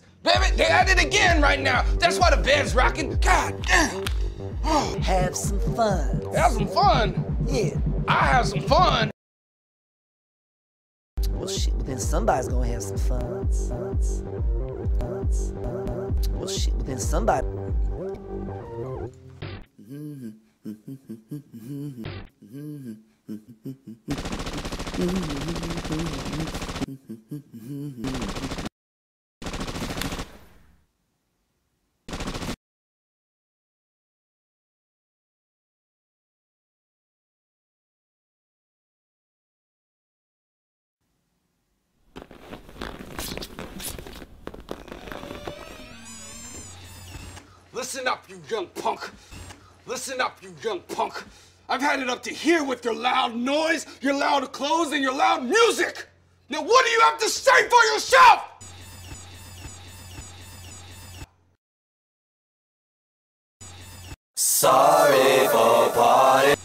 again, Agnes. Baby, they at it again right now. That's why the band's rocking. God damn. Oh, Have some fun. have some fun. Yeah. I have some fun. Well, shit, well, then somebody's gonna have some fun. Funs. Funs. Well, shit, well, then somebody. Listen up, you young punk. Listen up, you young punk. I've had it up to here with your loud noise, your loud clothes, and your loud music. Now, what do you have to say for yourself? Sorry for partying.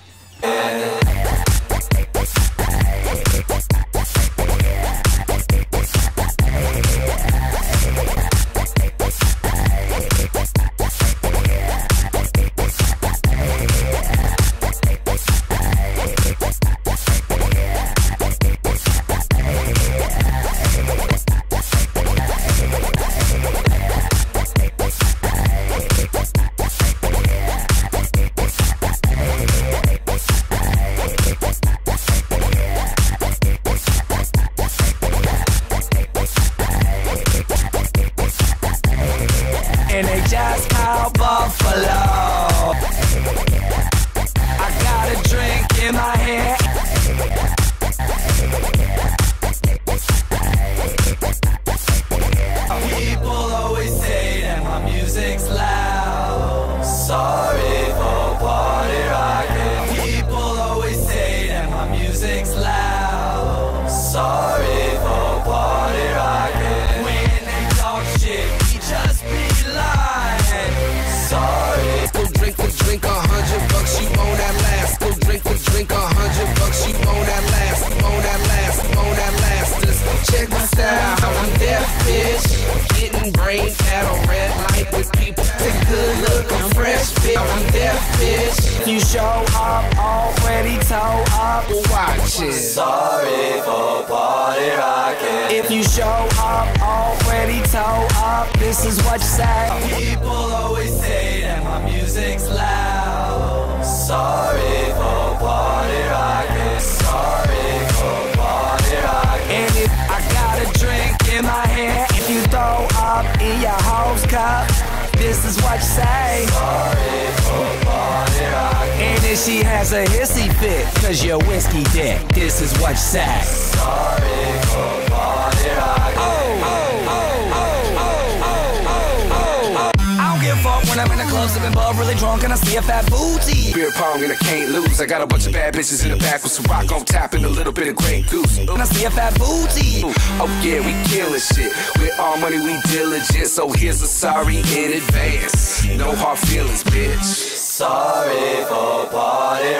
Show up already toe up. Well, watch it. Sorry for party rocking. If you show up already toe up, this is what you say. People always say that my music's loud. Sorry for party rocking. Sorry for party rocking. And if I got a drink in my hand, if you throw up in your host cup, this is what you say. And if she has a hissy fit, cause you're whiskey dick, this is what you say. When I'm in the club sipping bub, really drunk, and I see a fat booty. Beer pong and I can't lose. I got a bunch of bad bitches in the back with some rock on top and a little bit of Grey Goose. And I see a fat booty. Oh yeah, we killing shit. With all money, we diligent. So here's a sorry in advance. No hard feelings, bitch. Sorry for party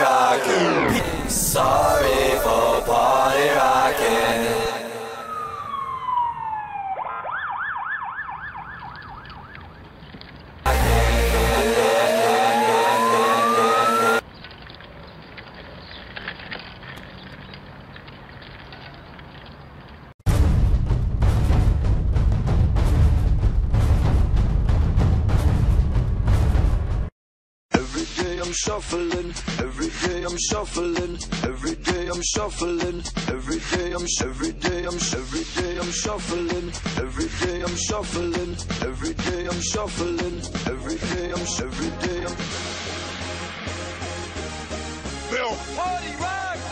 I'm shuffling, every day I'm shuffling, every day I'm shuffling, every day I'm every day I'm every day I'm shuffling, every day I'm shuffling, every day I'm shuffling, every day I'm every day I'm Bill. Party rock.